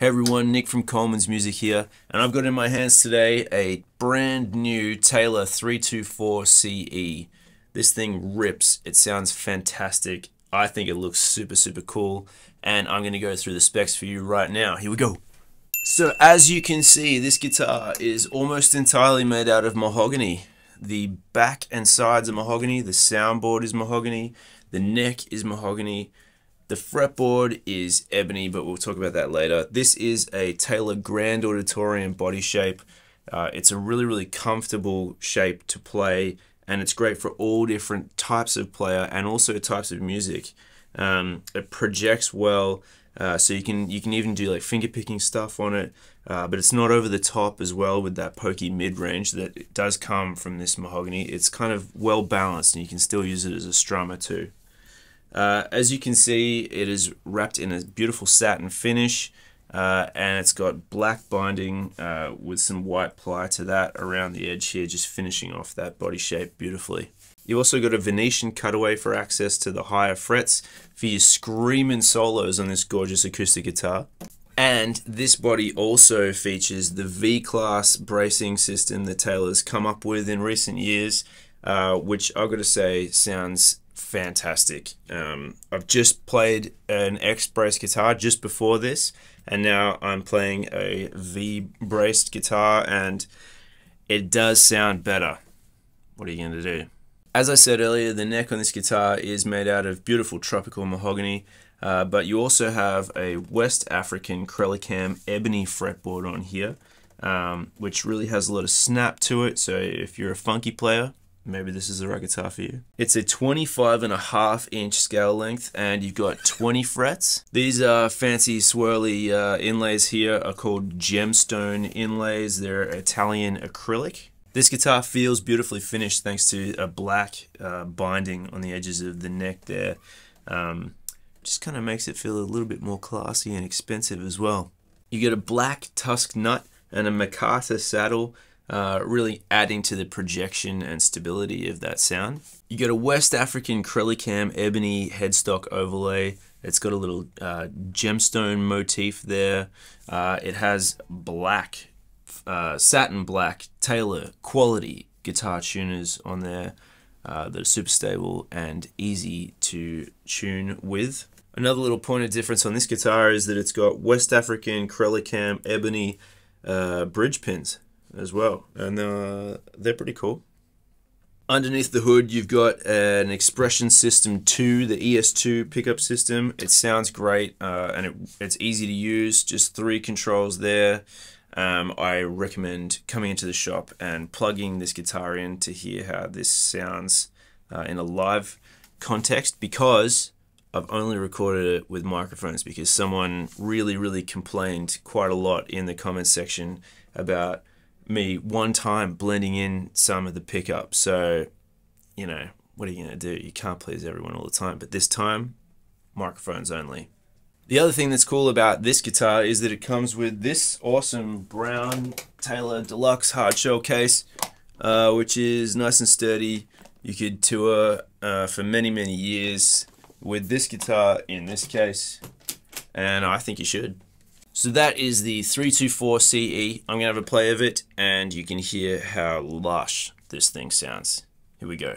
Hey everyone, Nick from Coleman's Music here, and I've got in my hands today a brand new Taylor 324 CE. This thing rips, it sounds fantastic, I think it looks super super cool, and I'm going to go through the specs for you right now. Here we go. So as you can see, this guitar is almost entirely made out of mahogany. The back and sides are mahogany, the soundboard is mahogany, the neck is mahogany, the fretboard is ebony, but we'll talk about that later. This is a Taylor Grand Auditorium body shape. Uh, it's a really, really comfortable shape to play, and it's great for all different types of player and also types of music. Um, it projects well, uh, so you can you can even do like finger picking stuff on it, uh, but it's not over the top as well with that pokey mid range that does come from this mahogany. It's kind of well balanced, and you can still use it as a strummer too. Uh, as you can see, it is wrapped in a beautiful satin finish, uh, and it's got black binding uh, with some white ply to that around the edge here, just finishing off that body shape beautifully. You also got a Venetian cutaway for access to the higher frets for your screaming solos on this gorgeous acoustic guitar. And this body also features the V-Class bracing system that Taylor's come up with in recent years, uh, which I've got to say sounds fantastic. Um, I've just played an X brace guitar just before this, and now I'm playing a V braced guitar, and it does sound better. What are you going to do? As I said earlier, the neck on this guitar is made out of beautiful tropical mahogany, uh, but you also have a West African Crelicam ebony fretboard on here, um, which really has a lot of snap to it. So if you're a funky player, maybe this is the right guitar for you. It's a 25 and a half inch scale length and you've got 20 frets. These fancy swirly uh, inlays here are called gemstone inlays. They're Italian acrylic. This guitar feels beautifully finished thanks to a black uh, binding on the edges of the neck there. Um, just kind of makes it feel a little bit more classy and expensive as well. You get a black Tusq nut and a micarta saddle uh, really adding to the projection and stability of that sound. You get a West African Crelicam ebony headstock overlay. It's got a little uh, gemstone motif there. Uh, it has black, uh, satin black Taylor quality guitar tuners on there uh, that are super stable and easy to tune with. Another little point of difference on this guitar is that it's got West African Crelicam ebony bridge pins as well, and uh, they're pretty cool. Underneath the hood, you've got an Expression System 2, the ES2 pickup system. It sounds great uh, and it, it's easy to use, just three controls there. Um, I recommend coming into the shop and plugging this guitar in to hear how this sounds uh, in a live context because I've only recorded it with microphones because someone really, really complained quite a lot in the comments section about me one time blending in some of the pickups. So, you know, what are you going to do? You can't please everyone all the time. But this time, microphones only. The other thing that's cool about this guitar is that it comes with this awesome brown Taylor Deluxe hard shell case, uh, which is nice and sturdy. You could tour uh, for many, many years with this guitar in this case, and I think you should. So that is the 324 CE. I'm going to have a play of it and you can hear how lush this thing sounds. Here we go.